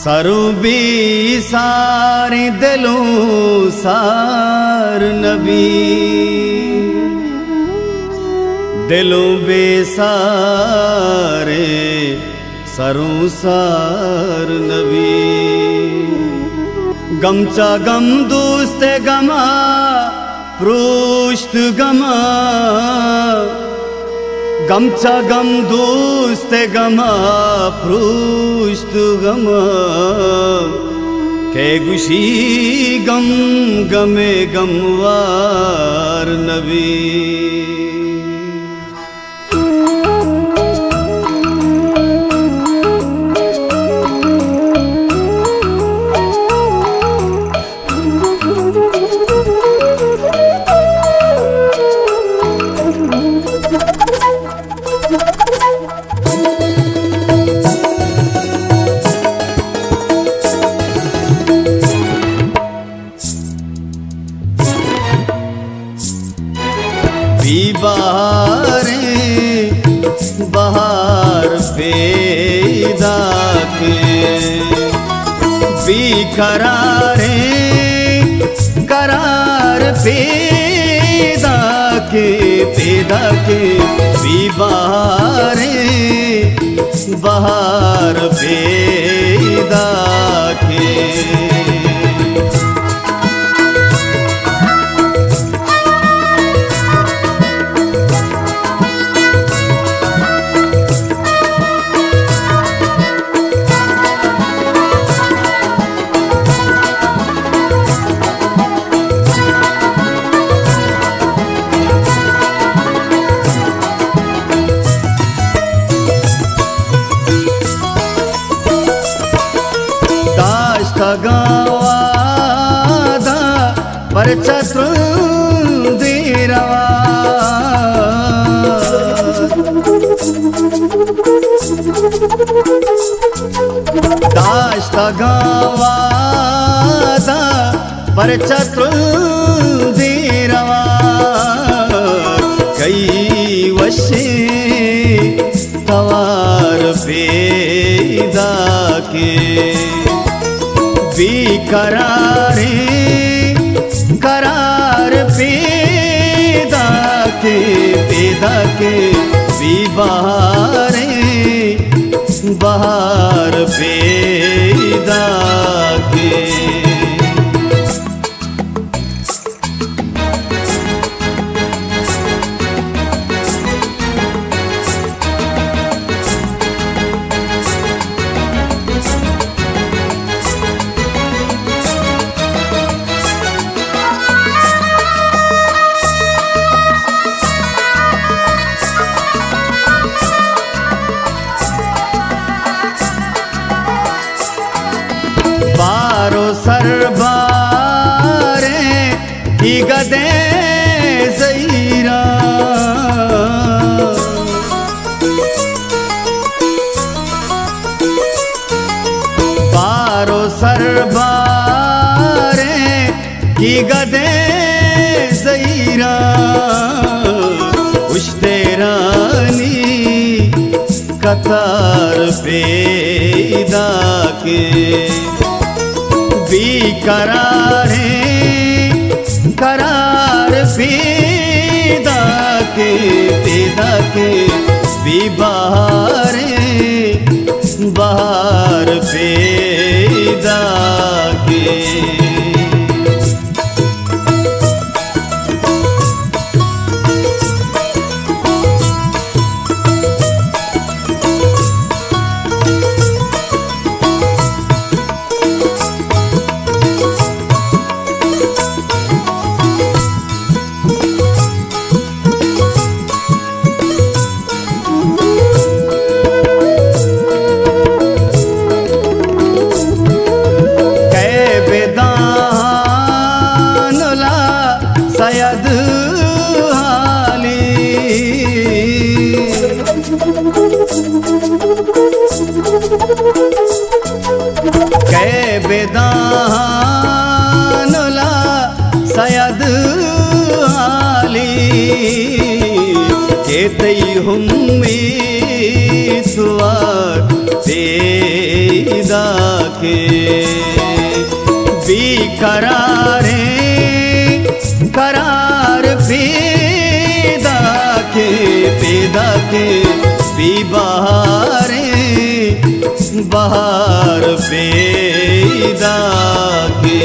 सरू भी सारे दिलों सार नबी। दिलों बेसारे सरू सार नबी। गमचा गम दोस्त गमा पृष्ठ गमा गमचा गम दोस्त गमा पृष्ठ गमा। के गुशी गम गमे गमवार नबी के करारे करार पेदा के पेदा के बहारे बहार बेदा के। खगवाद परचतुरवा दास्त गवाद परचतुरवा कई वशे तवार पे बेकरारे करार पेदा के पेदा के बहारे बहार पेदा के। ಸರ್ಬಾರೆ ಈಗದೇ ಸೈರಾ ಬಾರೋ ಸರ್ಬಾರೆ ಈಗದೇ ಸೈರಾ ಉಷ್ಟೇ ರಾನಿ कतार पेदा के बेकरारे करार पीदा के पीदा के विबारे बहार पेदा कै बेदानुला सयद आली। केतई हुम्मीदवार पैदा के। करारे करार पैदा के पैदा के भी बहारे बाहर बेदा के